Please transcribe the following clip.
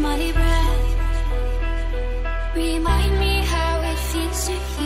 my breath. Remind me how it feels to hear